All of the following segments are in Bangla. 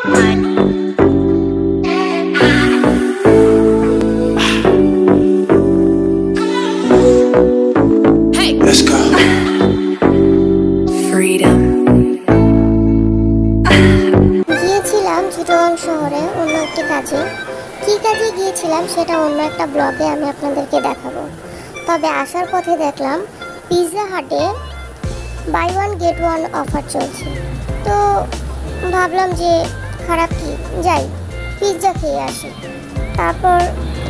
Hey, Let's go. freedom. গিয়েছিলাম চিটগাং শহরে অন্য একটি কাজে কী কাজে গিয়েছিলাম সেটা অন্য একটা ব্লগে আমি আপনাদেরকে দেখাবো তবে আসার পথে দেখলাম পিৎজা হাটে buy one get one offer চলছে তো ভাবলাম যে খারাপ কি? যাই পিৎজা খেয়ে আসি। তারপর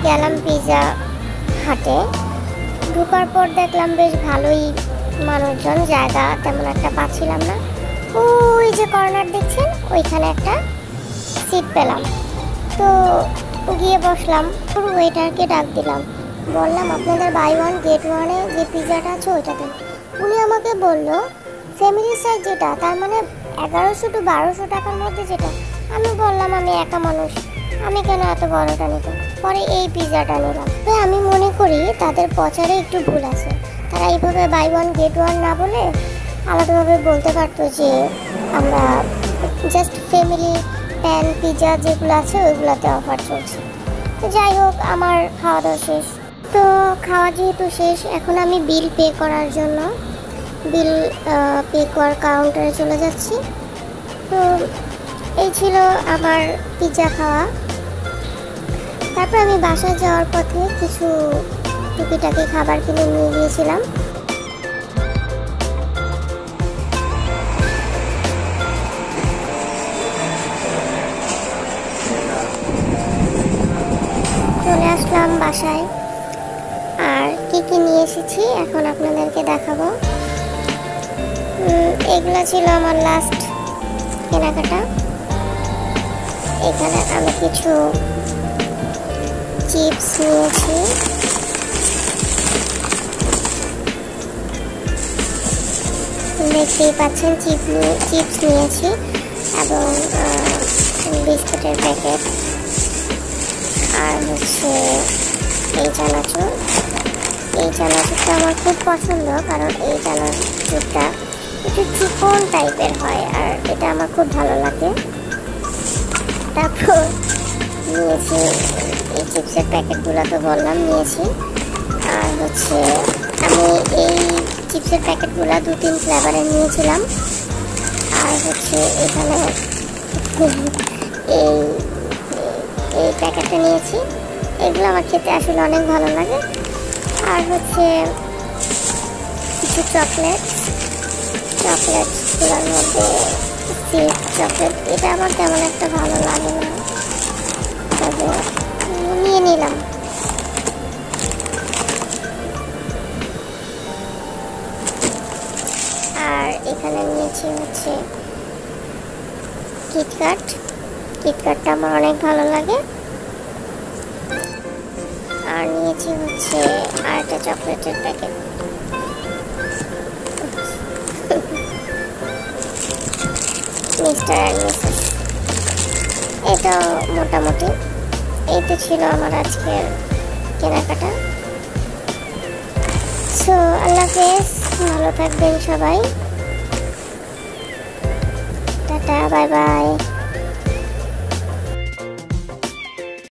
গেলাম পিৎজা হাটে। ঢুকার পর দেখলাম বেশ ভালোই মানুষজন, জায়গা তেমন একটা পাচ্ছিলাম না। ওই যে কর্নার দেখছেন? ওইখানে একটা সিট পেলাম। তো গিয়ে বসলাম। ওয়েটারকে ডাক দিলাম। বললাম, আপনাদের বাই ওয়ান গেট ওয়ানে যে পিৎজাটা আছে ওইটা দিন উনি আমাকে বলল ফ্যামিলি সাইজ যেটা, তার মানে এগারোশো টু বারোশো টাকার মধ্যে যেটা। আমি বললাম, আমি একা মানুষ। আমি কেন এত বড়টা নিত পরে এই পিৎজাটা নিলাম। তো আমি মনে করি, তাদের প্রচারে একটু ভুল আছে। তারা এইভাবে বাই ওয়ান গেট ওয়ান না বলে আলাদাভাবে বলতে পারতো যে, আমরা জাস্ট ফ্যামিলি প্যান পিৎজা যেগুলো আছে, ওইগুলোতে অফার চলছে। তো যাই হোক, আমার খাওয়া দাওয়া শেষ। তো খাওয়া যেহেতু শেষ, এখন আমি বিল পে করার জন্য বিল পে করার কাউন্টারে চলে যাচ্ছি। তো এই ছিল আমার পিৎজা খাওয়া। তারপর আমি বাসায় যাওয়ার পথে কিছু টুকিটাকি খাবার কিনে নিয়ে গিয়েছিলাম। চলে আসলাম বাসায়। আর কি কি নিয়ে এসেছি এখন আপনাদেরকে দেখাবো। এগুলো ছিল আমার লাস্ট কেনাকাটা। এখানে আমি কিছু চিপস নিয়েছি। দেখতেই পাচ্ছেন, চিপ চিপস নিয়েছি এবং বিস্কুটের প্যাকেট। আর হচ্ছে এই চানাচুর। এই চানাচুরটা আমার খুব পছন্দ, কারণ এই চানাচুরটা একটু চিকন টাইপের হয়, আর এটা আমার খুব ভালো লাগে। তারপর নিয়েছি এই চিপসের প্যাকেটগুলো তো বললাম নিয়েছি। আর হচ্ছে আমি এই চিপসের প্যাকেটগুলো দু তিন ফ্লেভারের নিয়েছিলাম। আর হচ্ছে এখানে এই এই প্যাকেটটা নিয়েছি। এগুলো আমার খেতে আসলে অনেক ভালো লাগে। আর হচ্ছে কিছু চকলেট চকলেটগুলোর মধ্যে সিল্ক চকলেট এটা আমার তেমন একটা ভালো লাগে না। তবে নিয়ে নিলাম। আর এখানে নিয়েছি হচ্ছে কিটকাট কিটকাটটা আমার অনেক ভালো লাগে। আর নিয়েছি হচ্ছে আরেকটা চকলেটের প্যাকেট মিস্টার এটাও মোটামুটি। এই তো ছিল আমার আজকের কেনাকাটা। সো আল্লাহ হাফেজ, ভালো থাকবেন সবাই। Tata bye bye